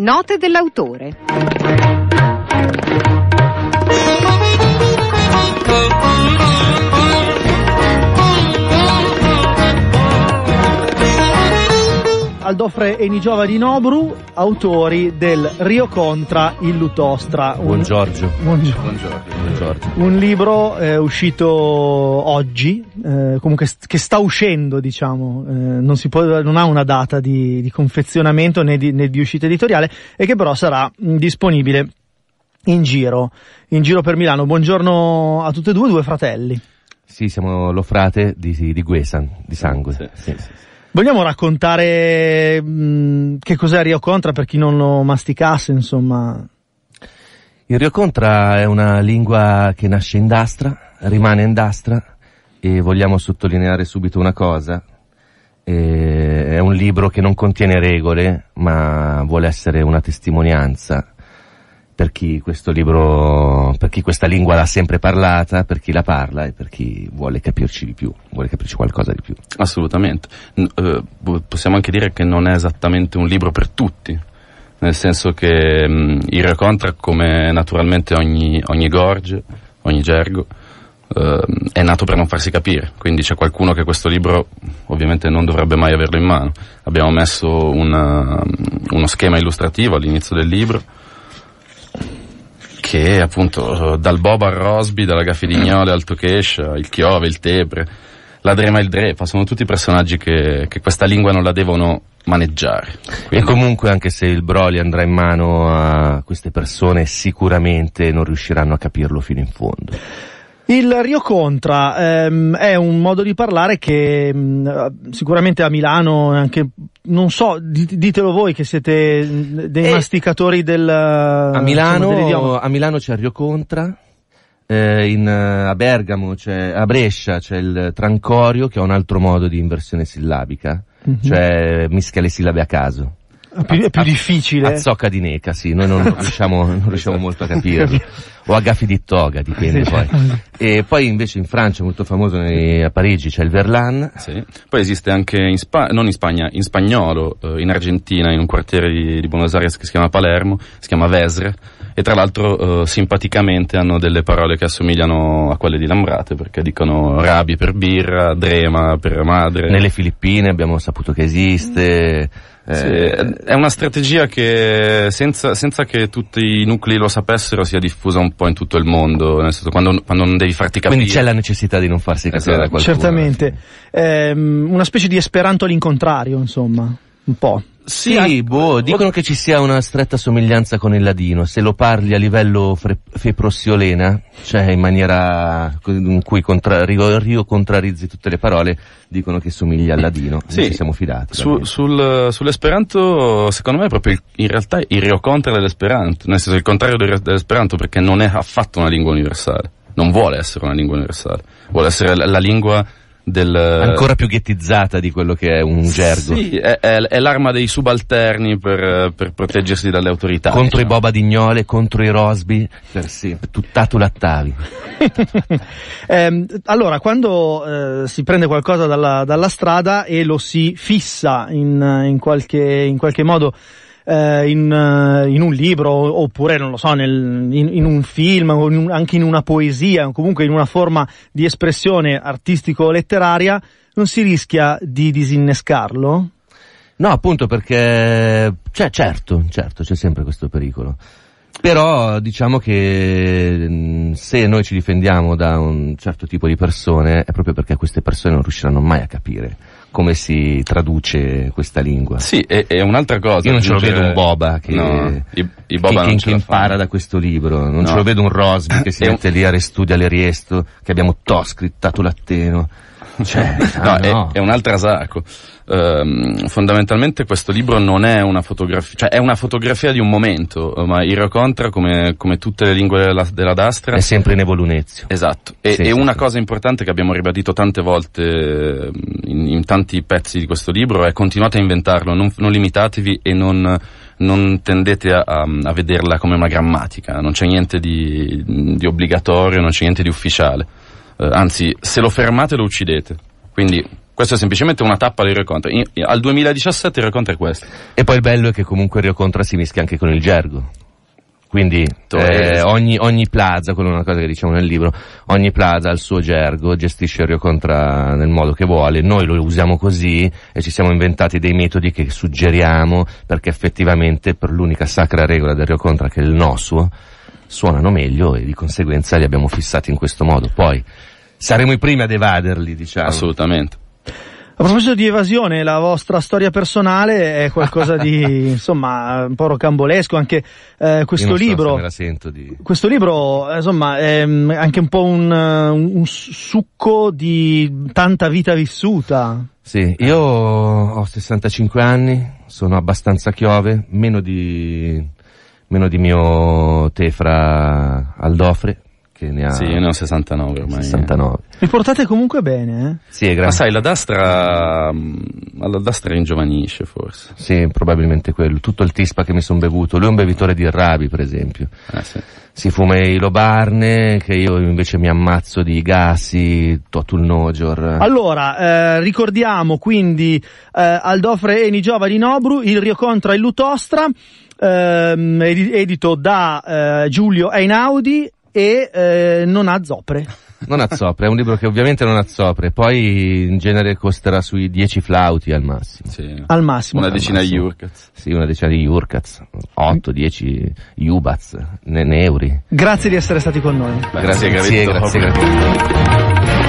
Note dell'autore. Aldofre e Nigiova di Nobru, autori del Rio Contra il Lutostra. Un, Buon Giorgio. Buongiorno. Buongiorno. Buon Giorgio. Un libro eh, uscito oggi, eh, comunque st- che sta uscendo, diciamo, eh, non, si può, non ha una data di, di confezionamento né di, né di uscita editoriale e che però sarà mh, disponibile in giro, in giro per Milano. Buongiorno a tutte e due, due fratelli. Sì, siamo lo frate di, di Guesan, di sangue. Sì. Sì, sì. Vogliamo raccontare mh, che cos'è Rio Contra per chi non lo masticasse, insomma? Il Rio Contra è una lingua che nasce in Dastra, rimane in Dastra e vogliamo sottolineare subito una cosa. Eh, è un libro che non contiene regole, ma vuole essere una testimonianza per chi questo libro, per chi questa lingua l'ha sempre parlata, per chi la parla e per chi vuole capirci di più, vuole capirci qualcosa di più. Assolutamente. Eh, po- possiamo anche dire che non è esattamente un libro per tutti, nel senso che mh, il Recontra, come naturalmente ogni, ogni gorge, ogni gergo, eh, è nato per non farsi capire. Quindi c'è qualcuno che questo libro ovviamente non dovrebbe mai averlo in mano. Abbiamo messo una- uno schema illustrativo all'inizio del libro che appunto dal Boba al Rosby, dalla Gaffidignole al Tokesha, il Chiove, il Tebre, la Drema e il Drepa, sono tutti personaggi che, che questa lingua non la devono maneggiare. E Quindi- comunque anche se il Broly andrà in mano a queste persone sicuramente non riusciranno a capirlo fino in fondo. Il Rio Contra ehm, è un modo di parlare che mh, sicuramente a Milano, anche, non so, di- ditelo voi che siete mh, dei Eh, masticatori del A insomma, Milano, dell'idioma. a Milano c'è il Rio Contra, eh, in, eh, a Bergamo c'è, a Brescia c'è il Trancorio che ha un altro modo di inversione sillabica, Mhm. cioè mischia le sillabe a caso. È più, è più difficile. A zocca di neca, sì, noi non riusciamo, non riusciamo molto a capirlo. O a gaffi di toga, dipende Sì, poi. E poi invece in Francia, molto famoso nei- a Parigi, c'è il Verlan, Sì. Poi esiste anche in Spa- non in Spagna, in spagnolo, eh, in Argentina, in un quartiere di, di Buenos Aires che si chiama Palermo, si chiama Vesre, e tra l'altro eh, simpaticamente hanno delle parole che assomigliano a quelle di Lambrate, perché dicono rabi per birra, drema per madre. nelle Filippine abbiamo saputo che esiste. Sì, eh, è una strategia che senza, senza che tutti i nuclei lo sapessero sia diffusa un po' in tutto il mondo, nel senso quando, quando non devi farti capire. quindi c'è la necessità di non farsi capire Esatto. da qualcuno. Certamente. Ehm, una specie di esperanto all'incontrario, insomma. Un po'. Sì, anche- boh, dicono che ci sia una stretta somiglianza con il ladino, se lo parli a livello fre- feprossiolena, cioè in maniera in cui contra- rio, rio contrarizzi tutte le parole, dicono che somiglia al ladino, Sì. ci siamo fidati. Su- sul, sull'esperanto, secondo me, è proprio in realtà il rio contra dell'esperanto, nel senso il contrario del- dell'esperanto, perché non è affatto una lingua universale. Non vuole essere una lingua universale, vuole essere la, la lingua del. Ancora più ghettizzata di quello che è un gergo. Sì, è, è- è l'arma dei subalterni per, per proteggersi dalle autorità. Contro i diciamo. Boba Dignole, contro i Rosby, per sempre, tuttato lattavi. Ehm, allora, quando eh, si prende qualcosa dalla, dalla strada e lo si fissa in, in qualche, in qualche modo eh, in, eh, in un libro oppure, non lo so, nel- in, in un film o in anche in una poesia comunque in una forma di espressione artistico-letteraria, non si rischia di disinnescarlo? No, appunto perché, cioè, certo, certo, c'è sempre questo pericolo. Però diciamo che mh, se noi ci difendiamo da un certo tipo di persone è proprio perché queste persone non riusciranno mai a capire come si traduce questa lingua. Sì, e, e un'altra cosa. Io non ce lo vedo un Boba che, No, i, i che- Boba che- non che ce la impara fanno. da questo libro, non ce No. lo vedo un Rosby che si È un- mette lì a studia l'Eriesto, che abbiamo to scrittato l'atteno. Cioè, No, ah, è, no. è un altro asaco. Ehm, fondamentalmente questo libro non è una fotografia, cioè è una fotografia di un momento, eh, ma Iro Contra, come, come tutte le lingue della, della Dastra, È sempre in evolunezio. Esatto, e, Sì, e una cosa importante che abbiamo ribadito tante volte eh, in, in tanti pezzi di questo libro è continuate a inventarlo, non, non limitatevi e non, non tendete a, a- a vederla come una grammatica, non c'è niente di, di obbligatorio, non c'è niente di ufficiale, Eh, anzi se lo fermate lo uccidete, quindi Questa è semplicemente una tappa del Rio Contra. In- in- al 2017 il Rio Contra è questo. E poi il bello è che comunque il Rio Contra si mischia anche con il gergo. Quindi eh, ogni, ogni plaza, quella è una cosa che diciamo nel libro, ogni plaza ha il suo gergo, gestisce il Rio Contra nel modo che vuole, noi lo usiamo così e ci siamo inventati dei metodi che suggeriamo perché effettivamente per l'unica sacra regola del Rio Contra che è il nosuo, suonano meglio e di conseguenza li abbiamo fissati in questo modo. Poi saremo i primi ad evaderli, diciamo. Assolutamente. A proposito di evasione, la vostra storia personale è qualcosa di, insomma, un po' rocambolesco, anche eh, Io questo so libro. me la sento di... Questo libro, eh, insomma, è mm, anche un po' un, un succo di tanta vita vissuta. Sì, io ho 65 anni, sono abbastanza chiove, meno di, meno di mio Tefra Aldofre, che ne ha Sì, io ne ho 69 ormai. 69. Vi portate comunque bene, eh? Sì, è Ma sai, la Dastra, mh, alla Dastra ringiovanisce forse. sì, probabilmente quello. Tutto il tispa che mi sono bevuto. Lui è un bevitore di Rabi, per esempio. Eh, sì. Si fuma i Lobarne, che io invece mi ammazzo di Gassi, Totul Nojor. Allora, eh, ricordiamo quindi eh, Aldofre Eni Giova di Nobru, il Rio Contra il Lutostra, ehm, edi- edito da eh, Giulio Einaudi e eh, non ha zopre. Non ha zopre, è un libro che ovviamente non ha zopre, poi in genere costerà sui 10 flauti al massimo. Sì. Al massimo. Una decina di massimo. Urkaz. Sì, una decina di Jurkats, 8, 10 Jubats, ne- Neuri. Grazie di essere stati con noi. Grazie, grazie, Gravitto. grazie, grazie.